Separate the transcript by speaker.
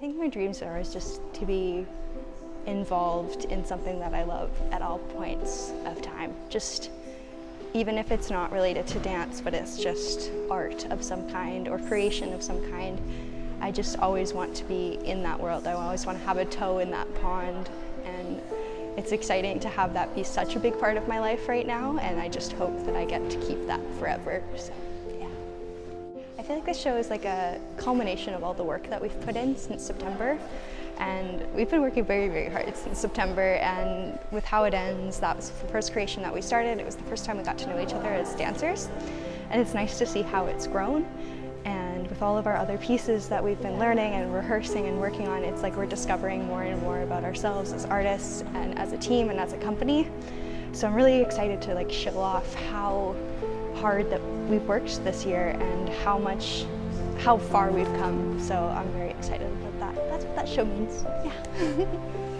Speaker 1: think my dreams are is just to be involved in something that I love at all points of time. Just even if it's not related to dance, but it's just art of some kind or creation of some kind. I just always want to be in that world. I always want to have a toe in that pond and it's exciting to have that be such a big part of my life right now and I just hope that I get to keep that forever. So. I feel like this show is like a culmination of all the work that we've put in since September and we've been working very, very hard since September and with How It Ends, that was the first creation that we started. It was the first time we got to know each other as dancers and it's nice to see how it's grown and with all of our other pieces that we've been learning and rehearsing and working on, it's like we're discovering more and more about ourselves as artists and as a team and as a company. So I'm really excited to like show off how hard that we've worked this year and how much, how far we've come. So I'm very excited about that. That's what that show means. Yeah.